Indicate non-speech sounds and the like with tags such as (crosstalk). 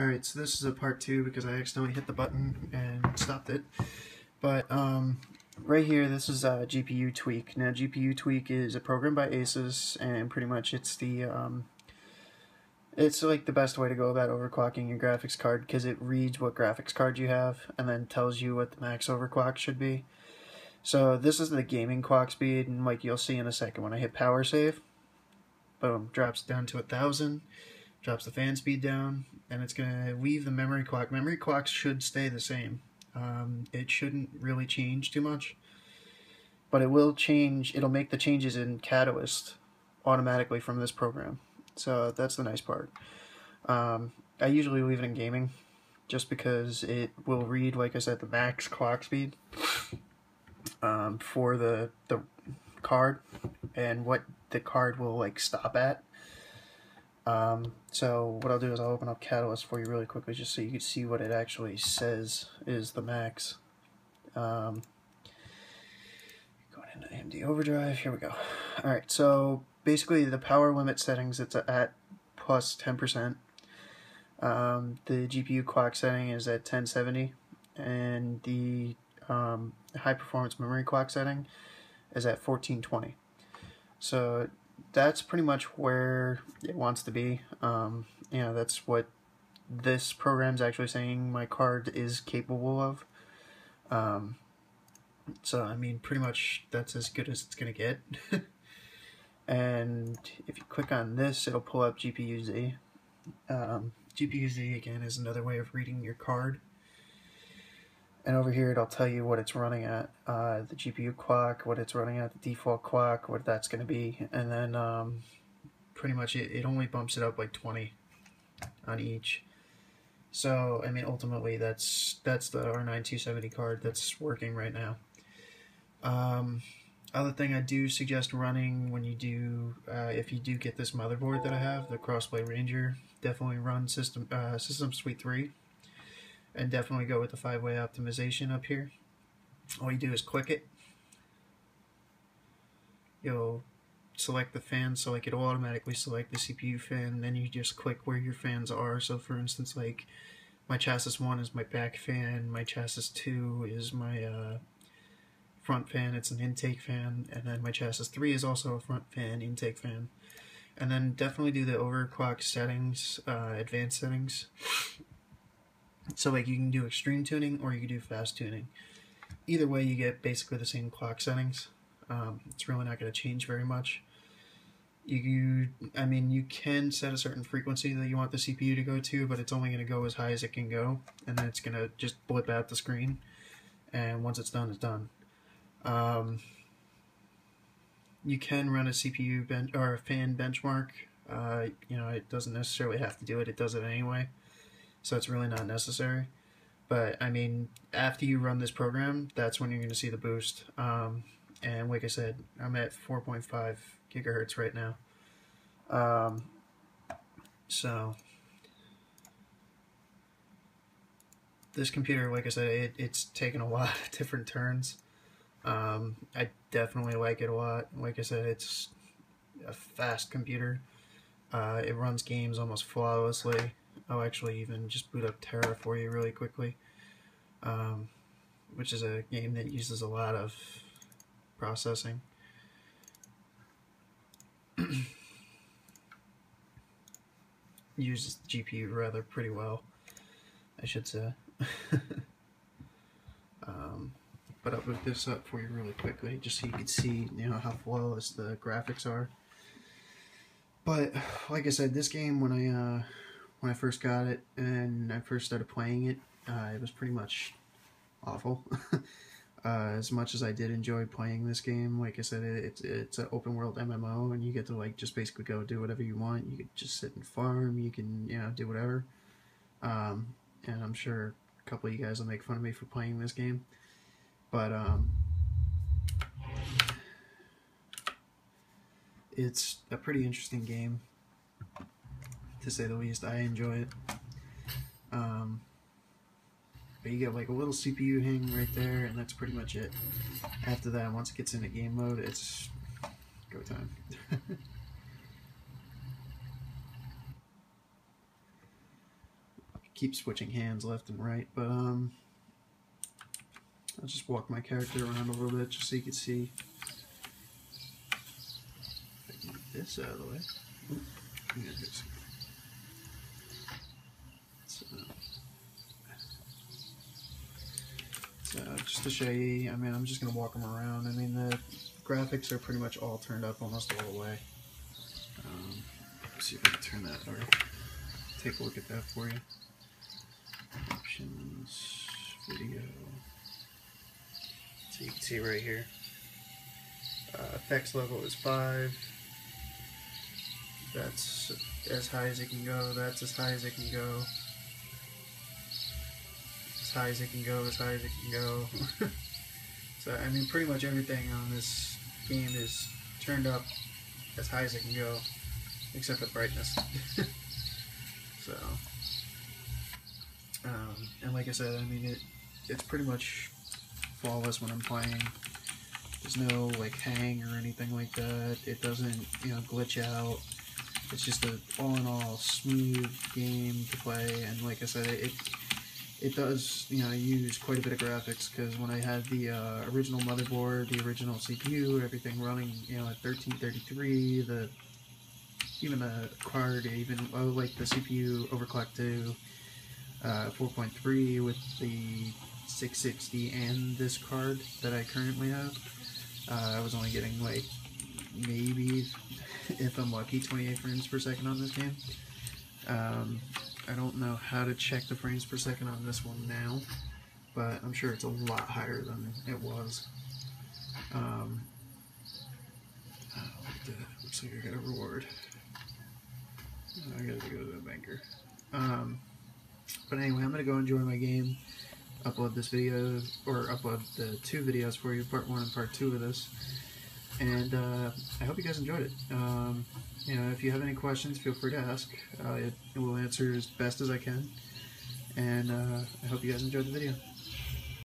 Alright, so this is a part two because I accidentally hit the button and stopped it. But um, right here, this is a GPU Tweak. Now, GPU Tweak is a program by Asus, and pretty much it's the um, it's like the best way to go about overclocking your graphics card because it reads what graphics card you have and then tells you what the max overclock should be. So this is the gaming clock speed, and like you'll see in a second when I hit power save, boom, drops down to a thousand drops the fan speed down, and it's going to leave the memory clock. Memory clocks should stay the same. Um, it shouldn't really change too much, but it will change. It'll make the changes in Catalyst automatically from this program. So that's the nice part. Um, I usually leave it in gaming just because it will read, like I said, the max clock speed um, for the, the card and what the card will like stop at um, so what I'll do is I'll open up Catalyst for you really quickly just so you can see what it actually says is the max. Um, going into AMD Overdrive, here we go. Alright, so basically the power limit settings it's at plus 10%. Um, the GPU clock setting is at 1070 and the um, high performance memory clock setting is at 1420. So that's pretty much where it wants to be. Um, you know, that's what this program's actually saying my card is capable of. Um, so, I mean, pretty much that's as good as it's going to get. (laughs) and if you click on this, it'll pull up GPU-Z. Um, GPU-Z, again, is another way of reading your card. And over here, it'll tell you what it's running at, uh, the GPU clock, what it's running at, the default clock, what that's going to be. And then um, pretty much it, it only bumps it up like 20 on each. So, I mean, ultimately, that's that's the R9270 card that's working right now. Um, other thing I do suggest running when you do, uh, if you do get this motherboard that I have, the Crossblade Ranger, definitely run System uh, System Suite 3 and definitely go with the five-way optimization up here. All you do is click it. You'll select the fan, so like it'll automatically select the CPU fan, then you just click where your fans are. So for instance, like my chassis 1 is my back fan, my chassis 2 is my uh, front fan, it's an intake fan, and then my chassis 3 is also a front fan, intake fan. And then definitely do the overclock settings, uh, advanced settings. So like you can do extreme tuning or you can do fast tuning. Either way you get basically the same clock settings. Um, it's really not going to change very much. You, I mean, you can set a certain frequency that you want the CPU to go to, but it's only going to go as high as it can go, and then it's going to just blip out the screen, and once it's done, it's done. Um, you can run a CPU bench or a fan benchmark. Uh, you know, it doesn't necessarily have to do it; it does it anyway so it's really not necessary. But I mean, after you run this program, that's when you're going to see the boost. Um, and like I said, I'm at 4.5 gigahertz right now. Um, so this computer, like I said, it, it's taken a lot of (laughs) different turns. Um, I definitely like it a lot. Like I said, it's a fast computer. Uh, it runs games almost flawlessly. I'll actually even just boot up TERA for you really quickly, um, which is a game that uses a lot of processing. (clears throat) uses the GPU rather pretty well, I should say. (laughs) um, but I'll boot this up for you really quickly, just so you can see you know how flawless the graphics are. But like I said, this game when I uh, when I first got it and I first started playing it, uh, it was pretty much awful. (laughs) uh, as much as I did enjoy playing this game, like I said, it, it's it's an open world MMO, and you get to like just basically go do whatever you want. You can just sit and farm. You can you know do whatever. Um, and I'm sure a couple of you guys will make fun of me for playing this game, but um, it's a pretty interesting game to say the least. I enjoy it. Um, but you get like a little CPU hang right there, and that's pretty much it. After that, once it gets into game mode, it's go time. (laughs) keep switching hands left and right, but um, I'll just walk my character around a little bit just so you can see. If I can get this out of the way. Oop, yeah, there's- So, so just to show you, I mean, I'm just gonna walk them around. I mean, the graphics are pretty much all turned up almost all the way. Um, see if I can turn that or take a look at that for you. Options, video. So you can see right here. Uh, effects level is 5. That's as high as it can go. That's as high as it can go. As high as it can go, as high as it can go. (laughs) so, I mean, pretty much everything on this game is turned up as high as it can go, except for brightness. (laughs) so, um, and like I said, I mean, it it's pretty much flawless when I'm playing. There's no like hang or anything like that. It doesn't, you know, glitch out. It's just a all in all smooth game to play, and like I said, it it does, you know, use quite a bit of graphics because when I had the uh, original motherboard, the original CPU, everything running, you know, at 1333, the even the card, even oh, like the CPU overclocked to uh, 4.3 with the 660 and this card that I currently have. Uh, I was only getting like maybe, (laughs) if I'm lucky, 28 frames per second on this game. Um, I don't know how to check the frames per second on this one now, but I'm sure it's a lot higher than it was. Um, oh, look. Looks like I got a reward. I gotta go to the banker. Um, but anyway, I'm gonna go enjoy my game, upload this video, or upload the two videos for you, part one and part two of this. And uh, I hope you guys enjoyed it. Um, you know, if you have any questions, feel free to ask. Uh, it, it will answer as best as I can. And uh, I hope you guys enjoyed the video.